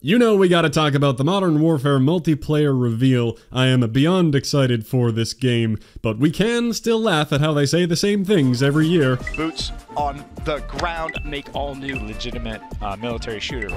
You know we gotta talk about the Modern Warfare multiplayer reveal. I am beyond excited for this game, but we can still laugh at how they say the same things every year. Boots on the ground. Make all new legitimate uh, military shooter.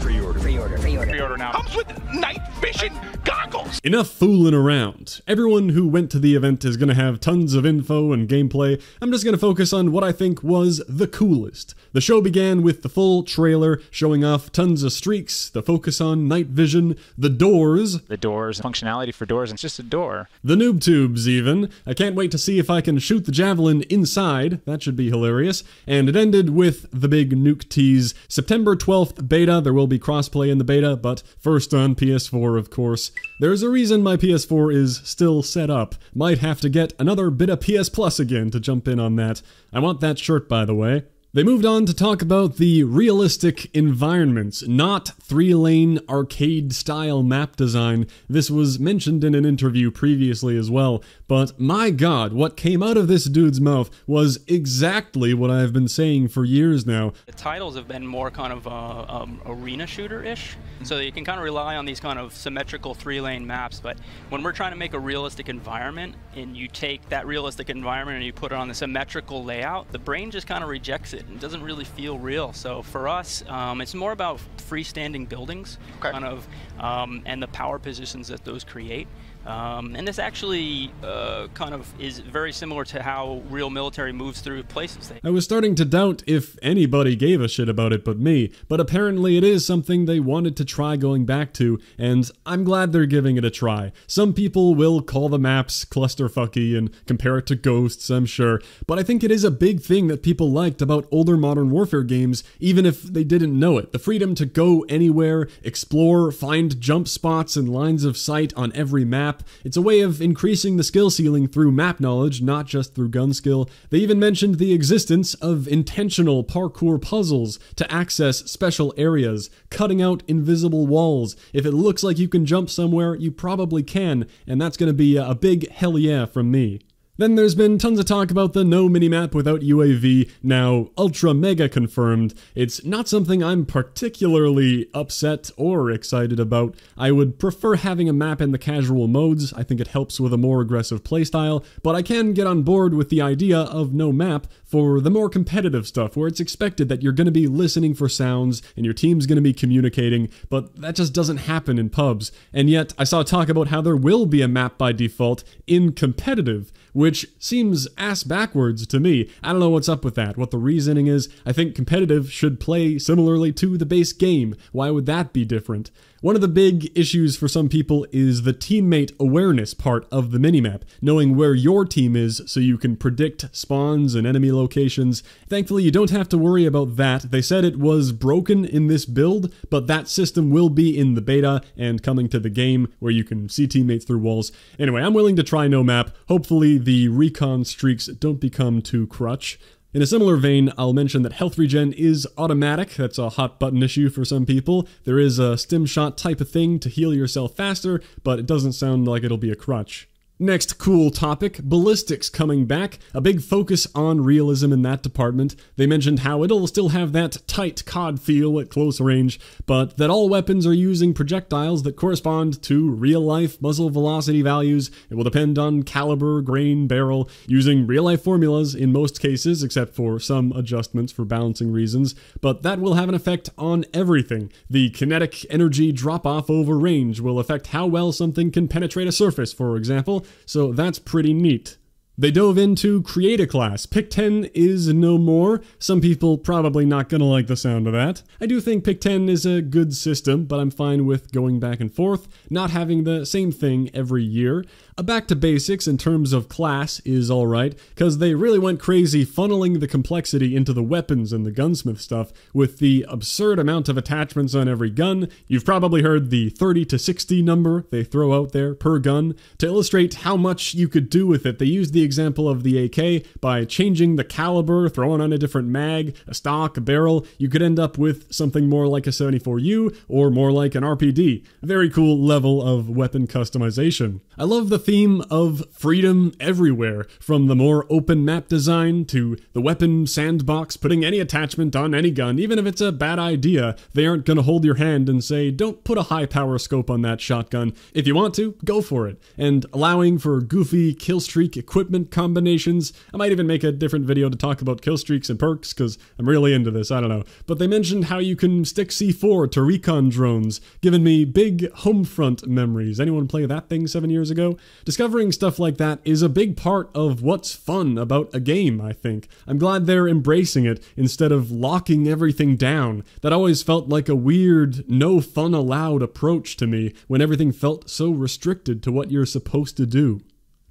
Pre-order. Pre-order. Pre-order. Pre-order now. Comes with night vision goggles. Enough fooling around. Everyone who went to the event is gonna have tons of info and gameplay. I'm just gonna focus on what I think was the coolest. The show began with the full trailer showing off tons of streaks, the focus on night vision, the doors, The doors, functionality for doors, and it's just a door. the noob tubes even. I can't wait to see if I can shoot the javelin inside. That should be hilarious. And it ended with the big nuke tease. September 12th beta. There will be crossplay in the beta, but first on PS4, of course. There's a reason my PS4 is still set up. Might have to get another bit of PS Plus again to jump in on that. I want that shirt, by the way. They moved on to talk about the realistic environments, not three lane arcade style map design. This was mentioned in an interview previously as well, but my god, what came out of this dude's mouth was exactly what I've been saying for years now. The titles have been more kind of uh, um, arena shooter-ish, so you can kind of rely on these kind of symmetrical three-lane maps. But when we're trying to make a realistic environment, and you take that realistic environment and you put it on the symmetrical layout, the brain just kind of rejects it and doesn't really feel real. So for us, um, it's more about freestanding buildings, Okay. kind of, um, and the power positions that those create. Um, and this actually uh, kind of is very similar to how real military moves through places. I was starting to doubt if anybody gave a shit about it but me, but apparently it is something they wanted to try going back to, and I'm glad they're giving it a try. Some people will call the maps clusterfucky and compare it to Ghosts, I'm sure, but I think it is a big thing that people liked about older Modern Warfare games, even if they didn't know it. The freedom to go anywhere, explore, find jump spots and lines of sight on every map. It's a way of increasing the skill ceiling through map knowledge, not just through gun skill. They even mentioned the existence of intentional parkour puzzles to access special areas, cutting out invisible walls. If it looks like you can jump somewhere, you probably can, and that's going to be a big hell yeah from me. Then there's been tons of talk about the no minimap without UAV, now ultra mega confirmed. It's not something I'm particularly upset or excited about. I would prefer having a map in the casual modes, I think it helps with a more aggressive playstyle, but I can get on board with the idea of no map for the more competitive stuff where it's expected that you're going to be listening for sounds and your team's going to be communicating, but that just doesn't happen in pubs. And yet, I saw talk about how there will be a map by default in competitive which seems ass backwards to me. I don't know what's up with that, what the reasoning is. I think competitive should play similarly to the base game. Why would that be different? One of the big issues for some people is the teammate awareness part of the minimap, knowing where your team is so you can predict spawns and enemy locations. Thankfully, you don't have to worry about that. They said it was broken in this build, but that system will be in the beta and coming to the game where you can see teammates through walls. Anyway, I'm willing to try no map. Hopefully, the recon streaks don't become too crutch. In a similar vein, I'll mention that health regen is automatic. That's a hot button issue for some people. There is a stim shot type of thing to heal yourself faster, but it doesn't sound like it'll be a crutch. Next cool topic ballistics coming back. A big focus on realism in that department. They mentioned how it'll still have that tight COD feel at close range, but that all weapons are using projectiles that correspond to real life muzzle velocity values. It will depend on caliber, grain, barrel, using real life formulas in most cases, except for some adjustments for balancing reasons. But that will have an effect on everything. The kinetic energy drop off over range will affect how well something can penetrate a surface, for example so that's pretty neat. They dove into Create a Class. Pick 10 is no more. Some people probably not gonna like the sound of that. I do think Pick 10 is a good system, but I'm fine with going back and forth, not having the same thing every year. A back to basics in terms of class is alright, because they really went crazy funneling the complexity into the weapons and the gunsmith stuff with the absurd amount of attachments on every gun. You've probably heard the 30 to 60 number they throw out there per gun. To illustrate how much you could do with it, they used the the example of the AK, by changing the caliber, throwing on a different mag, a stock, a barrel, you could end up with something more like a 74U or more like an RPD. Very cool level of weapon customization. I love the theme of freedom everywhere, from the more open map design to the weapon sandbox, putting any attachment on any gun, even if it's a bad idea. They aren't going to hold your hand and say, don't put a high power scope on that shotgun. If you want to, go for it. And allowing for goofy killstreak equipment combinations. I might even make a different video to talk about killstreaks and perks, because I'm really into this, I don't know. But they mentioned how you can stick C4 to recon drones, giving me big Homefront memories. Anyone play that thing seven years ago? Discovering stuff like that is a big part of what's fun about a game, I think. I'm glad they're embracing it instead of locking everything down. That always felt like a weird, no fun allowed approach to me when everything felt so restricted to what you're supposed to do.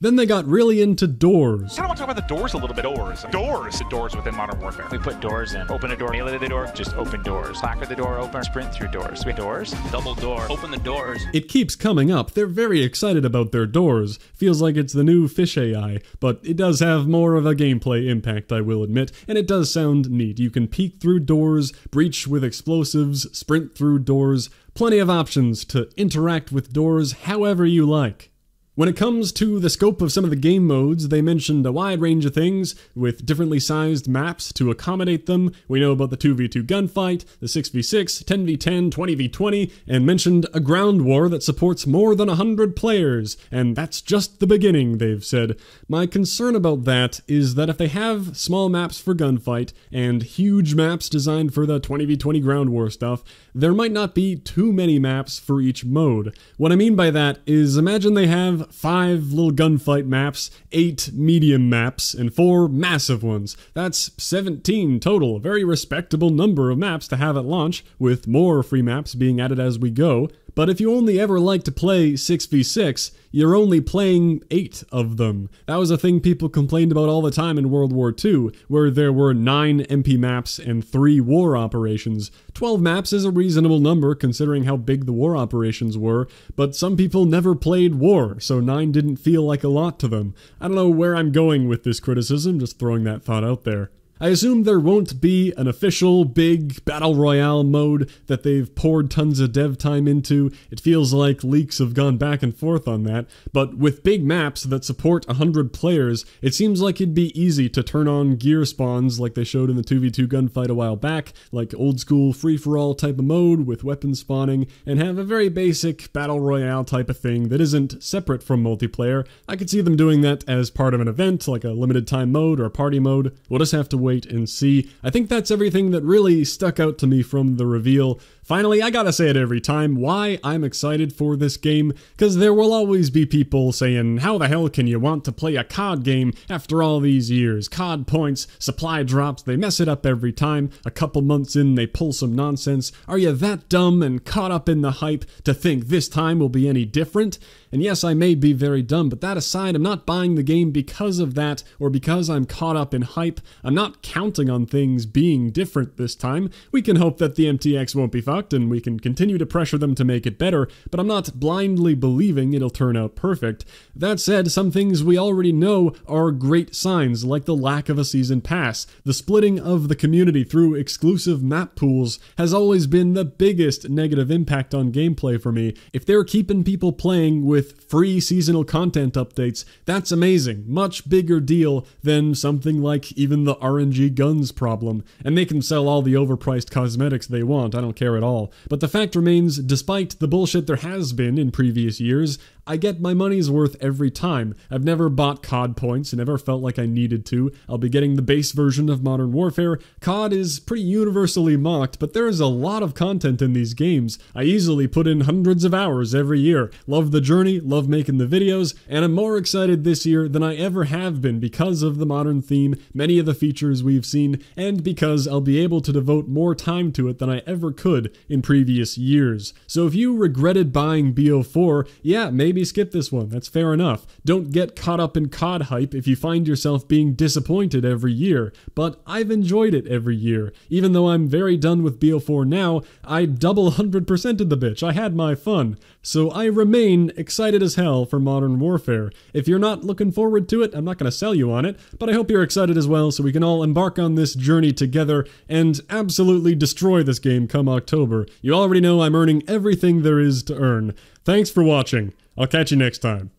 Then they got really into doors. I want to talk about the doors a little bit. Doors. Doors. Doors within Modern Warfare. We put doors in. Open a door, melee the door, just open doors. Placard the door open, sprint through doors. We have doors. Double door. Open the doors. It keeps coming up. They're very excited about their doors. Feels like it's the new fish AI, but it does have more of a gameplay impact, I will admit, and it does sound neat. You can peek through doors, breach with explosives, sprint through doors. Plenty of options to interact with doors however you like. When it comes to the scope of some of the game modes, they mentioned a wide range of things with differently sized maps to accommodate them. We know about the 2v2 gunfight, the 6v6, 10v10, 20v20, and mentioned a ground war that supports more than 100 players. And that's just the beginning, they've said. My concern about that is that if they have small maps for gunfight and huge maps designed for the 20v20 ground war stuff, there might not be too many maps for each mode. What I mean by that is imagine they have five little gunfight maps, eight medium maps, and four massive ones. That's 17 total, a very respectable number of maps to have at launch, with more free maps being added as we go. But if you only ever like to play 6v6, you're only playing 8 of them. That was a thing people complained about all the time in World War II, where there were 9 MP maps and 3 war operations. 12 maps is a reasonable number considering how big the war operations were, but some people never played war, so 9 didn't feel like a lot to them. I don't know where I'm going with this criticism, just throwing that thought out there. I assume there won't be an official big battle royale mode that they've poured tons of dev time into. It feels like leaks have gone back and forth on that, but with big maps that support 100 players, it seems like it'd be easy to turn on gear spawns like they showed in the 2v2 gunfight a while back, like old school free for all type of mode with weapon spawning, and have a very basic battle royale type of thing that isn't separate from multiplayer. I could see them doing that as part of an event, like a limited time mode or a party mode. We'll just have to wait wait and see. I think that's everything that really stuck out to me from the reveal. Finally, I gotta say it every time why I'm excited for this game, because there will always be people saying, How the hell can you want to play a COD game after all these years? COD points, supply drops, they mess it up every time. A couple months in, they pull some nonsense. Are you that dumb and caught up in the hype to think this time will be any different? And yes, I may be very dumb, but that aside, I'm not buying the game because of that or because I'm caught up in hype. I'm not counting on things being different this time. We can hope that the MTX won't be fucked and we can continue to pressure them to make it better, but I'm not blindly believing it'll turn out perfect. That said, some things we already know are great signs, like the lack of a season pass. The splitting of the community through exclusive map pools has always been the biggest negative impact on gameplay for me. If they're keeping people playing with with free seasonal content updates, that's amazing. Much bigger deal than something like even the RNG guns problem. And they can sell all the overpriced cosmetics they want, I don't care at all. But the fact remains, despite the bullshit there has been in previous years, I get my money's worth every time. I've never bought COD points and never felt like I needed to. I'll be getting the base version of Modern Warfare. COD is pretty universally mocked, but there is a lot of content in these games. I easily put in hundreds of hours every year. Love the journey, love making the videos, and I'm more excited this year than I ever have been because of the modern theme, many of the features we've seen, and because I'll be able to devote more time to it than I ever could in previous years. So if you regretted buying BO4, yeah, maybe maybe skip this one. That's fair enough. Don't get caught up in COD hype if you find yourself being disappointed every year. But I've enjoyed it every year. Even though I'm very done with BO4 now, I double 100%ed the bitch. I had my fun. So I remain excited as hell for Modern Warfare. If you're not looking forward to it, I'm not going to sell you on it, but I hope you're excited as well so we can all embark on this journey together and absolutely destroy this game come October. You already know I'm earning everything there is to earn. Thanks for watching. I'll catch you next time.